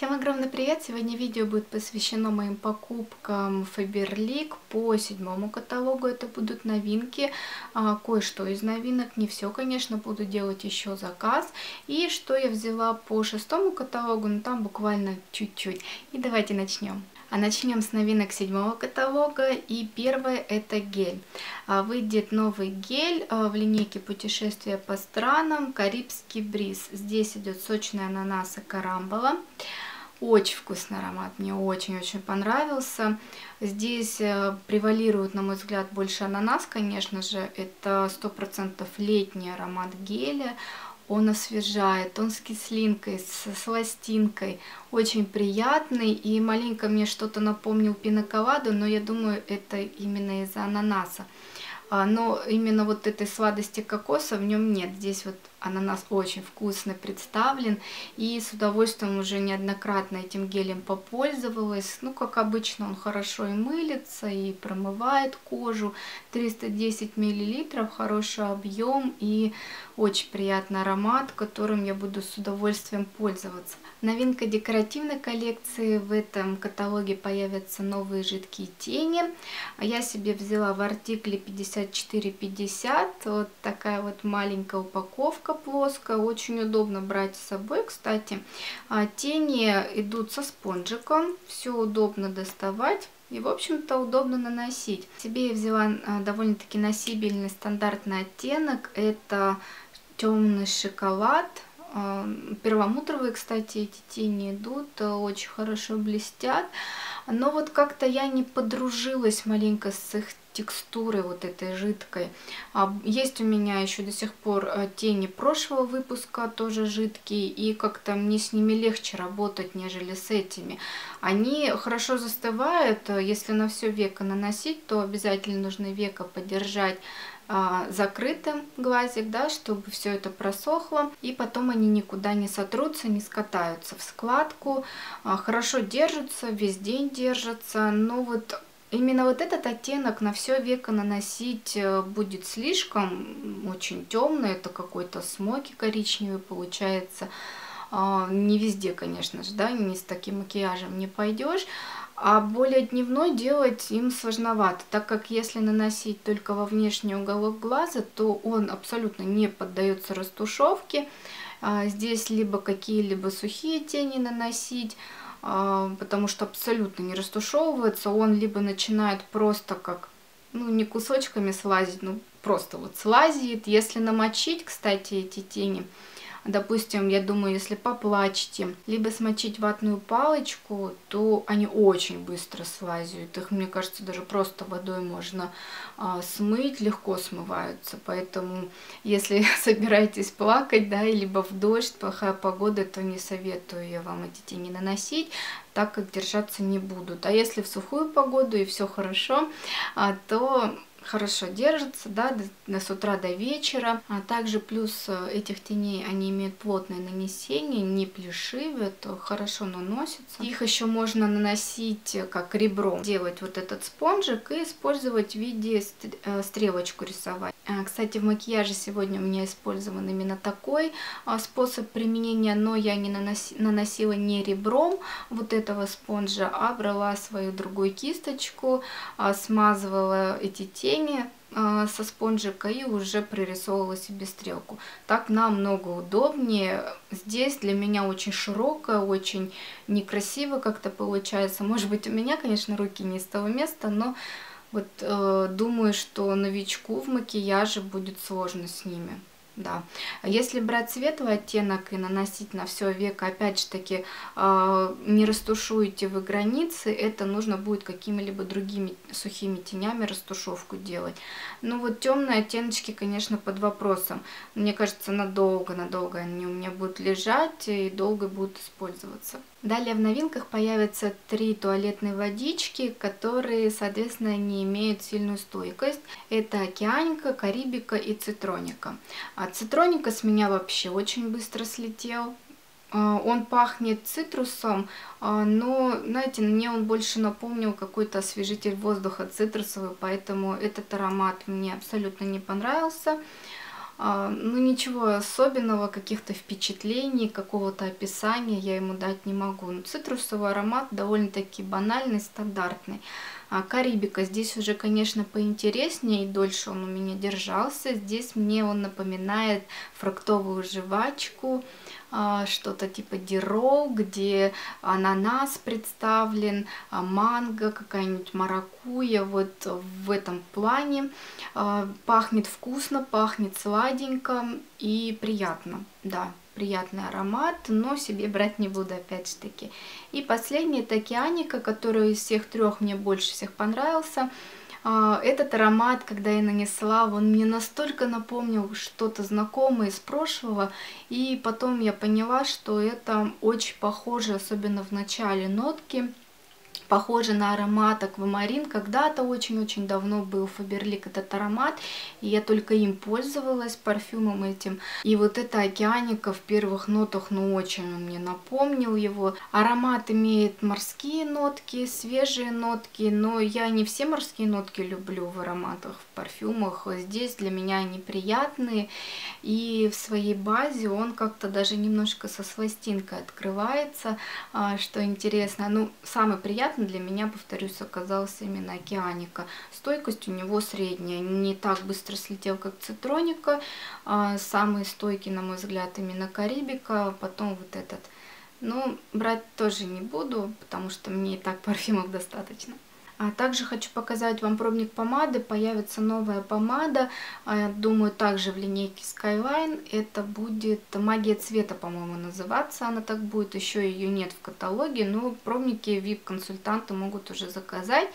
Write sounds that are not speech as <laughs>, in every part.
Всем огромный привет! Сегодня видео будет посвящено моим покупкам Faberlic по седьмому каталогу. Это будут новинки, а, кое-что из новинок, не все, конечно, буду делать еще заказ. И что я взяла по шестому каталогу, ну там буквально чуть-чуть. И давайте начнем. А начнем с новинок седьмого каталога. И первое это гель. А, выйдет новый гель а, в линейке путешествия по странам Карибский бриз. Здесь идет сочная ананас и карамбола. Очень вкусный аромат, мне очень-очень понравился. Здесь э, превалирует, на мой взгляд, больше ананас, конечно же. Это 100% летний аромат геля он освежает, он с кислинкой, с сластинкой, очень приятный и маленько мне что-то напомнил пиноколаду, но я думаю, это именно из-за ананаса. А, но именно вот этой сладости кокоса в нем нет. Здесь вот ананас очень вкусно представлен, и с удовольствием уже неоднократно этим гелем попользовалась. Ну, как обычно, он хорошо и мылится, и промывает кожу. 310 мл, хороший объем и очень приятный аромат, которым я буду с удовольствием пользоваться. Новинка декоративной коллекции. В этом каталоге появятся новые жидкие тени. Я себе взяла в артикле 54,50. Вот такая вот маленькая упаковка плоская. Очень удобно брать с собой, кстати. А тени идут со спонжиком. Все удобно доставать. И, в общем-то, удобно наносить. Себе я взяла а, довольно-таки носибельный стандартный оттенок. Это темный шоколад Перламутровые, кстати, эти тени идут, э, очень хорошо блестят. Но вот как-то я не подружилась маленько с их текстурой вот этой жидкой. А, есть у меня еще до сих пор э, тени прошлого выпуска, тоже жидкие, и как-то мне с ними легче работать, нежели с этими. Они хорошо застывают, если на все веко наносить, то обязательно нужно веко подержать а, закрытым глазик, да, чтобы все это просохло. И потом они никуда не сотрутся, не скатаются в складку. А, хорошо держатся, весь день держатся. Но вот именно вот этот оттенок на все веко наносить э, будет слишком очень темный. Это какой-то смоки коричневый получается. А, не везде, конечно же, да, не с таким макияжем не пойдешь. А более дневной делать им сложновато, так как если наносить только во внешний уголок глаза, то он абсолютно не поддается растушевке. А, здесь либо какие-либо сухие тени наносить, потому что абсолютно не растушевывается. Он либо начинает просто как, ну не кусочками слазить, ну просто вот слазит. Если намочить, кстати, эти тени, Допустим, я думаю, если поплачете, либо смочить ватную палочку, то они очень быстро слазят. Их, мне кажется, даже просто водой можно а, смыть, легко смываются. Поэтому, если <laughs> собираетесь плакать, да, либо в дождь, плохая погода, то не советую я вам эти тени наносить так как держаться не будут. А если в сухую погоду и все хорошо, а, то хорошо держится, да, с утра до вечера. А также плюс э, этих теней, они имеют плотное нанесение, не плешивят, хорошо наносятся. Их еще можно наносить э, как ребром, делать вот этот спонжик и использовать в виде э, стрелочку рисовать. А, кстати, в макияже сегодня у меня использован именно такой а, способ применения, но я не наноси, наносила не ребром вот этого спонжа, а брала свою другую кисточку, а, смазывала эти тени со спонжика и уже прорисовывала себе стрелку. Так намного удобнее. Здесь для меня очень широкая, очень некрасиво как-то получается. Может быть, у меня, конечно, руки не с того места, но вот э, думаю, что новичку в макияже будет сложно с ними. Да. А если брать светлый оттенок и наносить на все веко, опять же таки, э, не растушуете вы границы, это нужно будет какими-либо другими сухими тенями растушевку делать. Ну вот темные оттеночки, конечно, под вопросом. Мне кажется, надолго-надолго они у меня будут лежать и долго будут использоваться. Далее в новинках появятся три туалетные водички, которые, соответственно, не имеют сильную стойкость. Это океаника, карибика и цитроника. А цитроника с меня вообще очень быстро слетел. А, он пахнет цитрусом, а, но, знаете, мне он больше напомнил какой-то освежитель воздуха цитрусовый, поэтому этот аромат мне абсолютно не понравился. А, ну, ничего особенного, каких-то впечатлений, какого-то описания я ему дать не могу. Но цитрусовый аромат довольно-таки банальный, стандартный. А Карибика здесь уже, конечно, поинтереснее, и дольше он у меня держался. Здесь мне он напоминает фруктовую жвачку, а, что-то типа дироу, где ананас представлен, а, манго, какая-нибудь маракуя, вот в этом плане. А, пахнет вкусно, пахнет сладенько и приятно, да приятный аромат, но себе брать не буду опять же таки. И последний это океаника, который из всех трех мне больше всех понравился. А, этот аромат, когда я нанесла, он мне настолько напомнил что-то знакомое из прошлого, и потом я поняла, что это очень похоже, особенно в начале нотки, похоже на аромат аквамарин. Когда-то очень-очень давно был Фаберлик этот аромат, и я только им пользовалась, парфюмом этим. И вот эта океаника в первых нотах, ну очень он мне напомнил его. Аромат имеет морские нотки, свежие нотки, но я не все морские нотки люблю в ароматах, в парфюмах. Здесь для меня они приятные, и в своей базе он как-то даже немножко со сластинкой открывается, а, что интересно. Ну, самый приятный для меня, повторюсь, оказался именно океаника. Стойкость у него средняя, не так быстро слетел, как цитроника. А самый стойкий, на мой взгляд, именно карибика, потом вот этот. Ну, брать тоже не буду, потому что мне и так <laughs> парфюмов достаточно. А также хочу показать вам пробник помады. Появится новая помада, а, думаю, также в линейке Skyline. Это будет магия цвета, по-моему, называться. Она так будет. Еще ее нет в каталоге, но пробники VIP-консультанты могут уже заказать.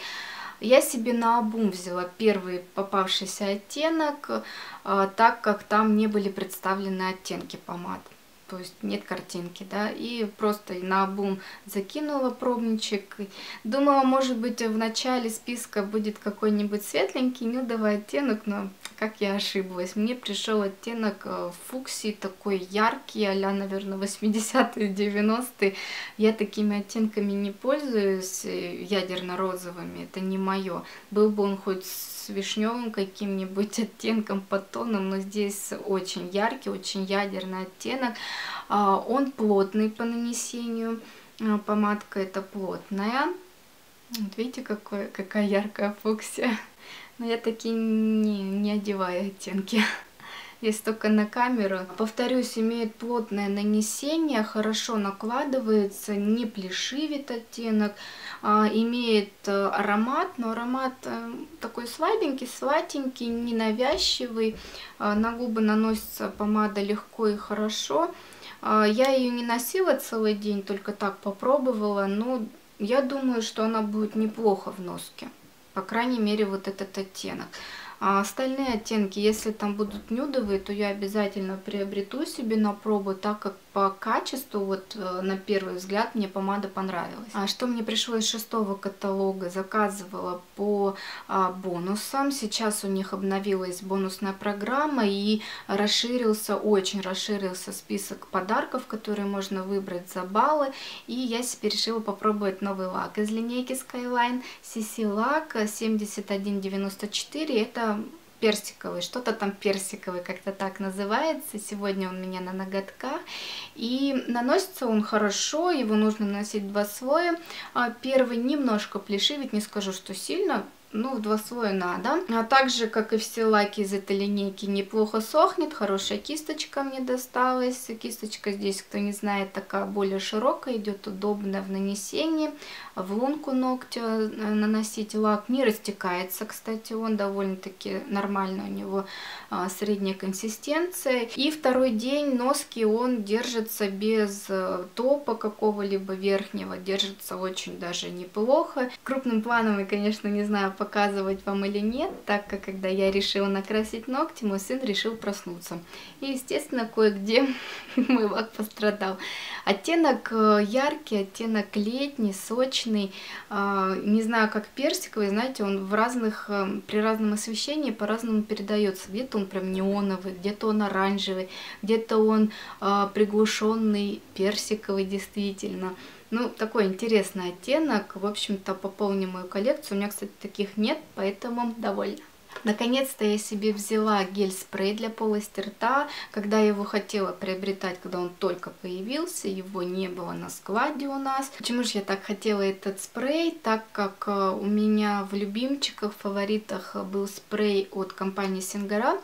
Я себе на обум взяла первый попавшийся оттенок, а, так как там не были представлены оттенки помад то есть нет картинки, да, и просто на обум закинула пробничек. Думала, может быть, в начале списка будет какой-нибудь светленький нюдовый оттенок, но как я ошиблась. Мне пришел оттенок э, фуксии, такой яркий, а наверное, 80-е, 90-е. Я такими оттенками не пользуюсь, э, ядерно-розовыми, это не мое. Был бы он хоть с вишневым каким-нибудь <laughs> оттенком по тоном, но здесь очень яркий, очень ядерный оттенок. А, он плотный по нанесению, а, помадка это плотная. Вот видите, какой, какая яркая фуксия. <laughs> Но я такие не, не одеваю оттенки <laughs> есть только на камеру. Повторюсь, имеет плотное нанесение, хорошо накладывается, не плешивит оттенок, а, имеет э, аромат, но аромат э, такой слабенький, сладенький, ненавязчивый. А, на губы наносится помада легко и хорошо. А, я ее не носила целый день, только так попробовала, но я думаю, что она будет неплохо в носке. По крайней мере, вот этот оттенок. А остальные оттенки, если там будут нюдовые, то я обязательно приобрету себе на пробу, так как по качеству, вот э, на первый взгляд, мне помада понравилась. А что мне пришло из шестого каталога, заказывала по а, бонусам. Сейчас у них обновилась бонусная программа и расширился, очень расширился список подарков, которые можно выбрать за баллы. И я себе решила попробовать новый лак из линейки Skyline CC лак 7194. Это персиковый, что-то там персиковый, как-то так называется. Сегодня он у меня на ноготках. И наносится он хорошо, его нужно наносить два слоя. А первый немножко плешивит, не скажу, что сильно, ну, в два слоя надо. А также, как и все лаки из этой линейки, неплохо сохнет. Хорошая кисточка мне досталась. Кисточка здесь, кто не знает, такая более широкая, идет удобно в нанесении. В лунку ногтя э, наносить лак не растекается, кстати, он довольно-таки нормально у него а, средняя консистенция. И второй день носки он держится без э, топа какого-либо верхнего, держится очень даже неплохо. Крупным планом я, конечно, не знаю, показывать вам или нет, так как когда я решила накрасить ногти, мой сын решил проснуться. И, естественно, кое-где <laughs> мой лак пострадал. Оттенок э, яркий, оттенок летний, сочный, а, не знаю, как персиковый, знаете, он в разных, э, при разном освещении по-разному передается. Где-то он прям неоновый, где-то он оранжевый, где-то он а, приглушенный, персиковый действительно. Ну, такой интересный оттенок. В общем-то, пополню мою коллекцию. У меня, кстати, таких нет, поэтому довольна. Наконец-то я себе взяла гель-спрей для полости рта. Когда я его хотела приобретать, когда он только появился, его не было на складе у нас. Почему же я так хотела этот спрей? Так как э, у меня в любимчиках, фаворитах был спрей от компании Сингара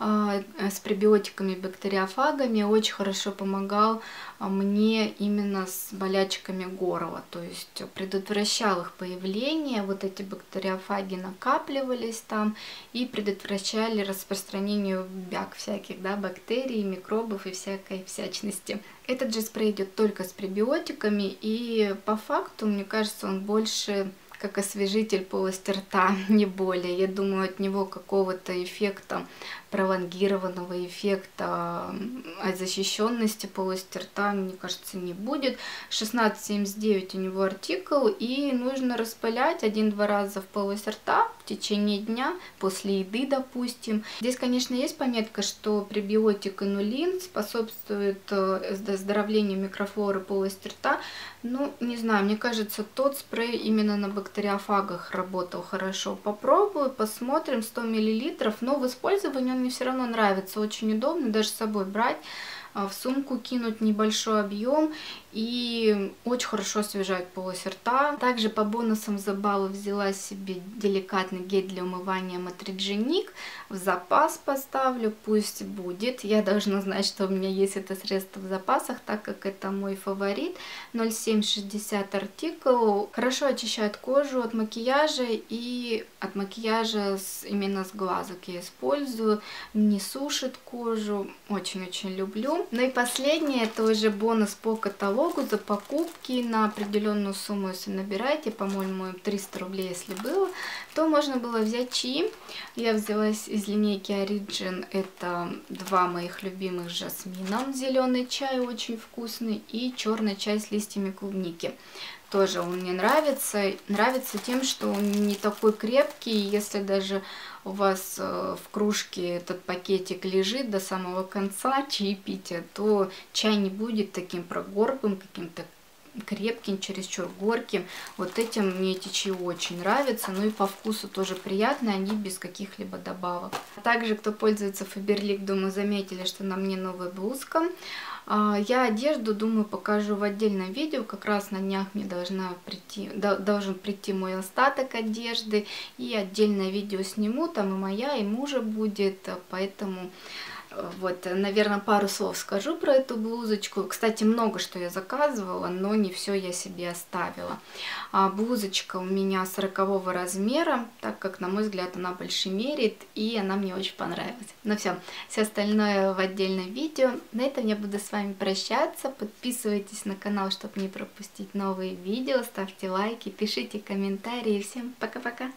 э, с пребиотиками, бактериофагами. Очень хорошо помогал мне именно с болячками горла. То есть предотвращал их появление. Вот эти бактериофаги накапливались там и предотвращали распространение бяк всяких, да, бактерий, микробов и всякой всячности. Этот же спрей идет только с пребиотиками, и по факту, мне кажется, он больше как освежитель полости рта, <laughs> не более. Я думаю, от него какого-то эффекта пролонгированного эффекта защищенности полости рта, мне кажется, не будет. 16,79 у него артикул, и нужно распылять один-два раза в полость рта течение дня, после еды, допустим. Здесь, конечно, есть пометка, что пребиотик инулин способствует э, оздоровлению микрофлоры полости рта. Ну, не знаю, мне кажется, тот спрей именно на бактериофагах работал хорошо. Попробую, посмотрим, 100 мл, но в использовании он мне все равно нравится, очень удобно даже с собой брать, в сумку кинуть небольшой объем и очень хорошо освежает полость рта. Также по бонусам за баллы взяла себе деликатный гель для умывания Матридженик. В запас поставлю, пусть будет. Я должна знать, что у меня есть это средство в запасах, так как это мой фаворит. 0760 артикул. Хорошо очищает кожу от макияжа и от макияжа с, именно с глазок я использую. Не сушит кожу. Очень-очень люблю. Ну и последнее, это уже бонус по каталогу за покупки на определенную сумму, если набираете, по-моему, 300 рублей, если было, то можно было взять чаи. Я взяла из линейки Origin, это два моих любимых с жасмином, зеленый чай очень вкусный и черный чай с листьями клубники. Тоже он мне нравится. Нравится тем, что он не такой крепкий. Если даже у вас э, в кружке этот пакетик лежит до самого конца чаепития, то чай не будет таким прогорклым, каким-то крепким, чересчур горьким. Вот этим мне эти чаи очень нравятся. Ну и по вкусу тоже приятные, они без каких-либо добавок. Также, кто пользуется Фаберлик, думаю, заметили, что на мне новая блузка. А, я одежду, думаю, покажу в отдельном видео. Как раз на днях мне должна прийти, должен прийти мой остаток одежды. И отдельное видео сниму. Там и моя, и мужа будет. Поэтому вот, наверное, пару слов скажу про эту блузочку. Кстати, много что я заказывала, но не все я себе оставила. А, блузочка у меня 40 размера, так как, на мой взгляд, она больше мерит, и она мне очень понравилась. Ну все, все остальное в отдельном видео. На этом я буду с вами прощаться. Подписывайтесь на канал, чтобы не пропустить новые видео, ставьте лайки, пишите комментарии. Всем пока-пока!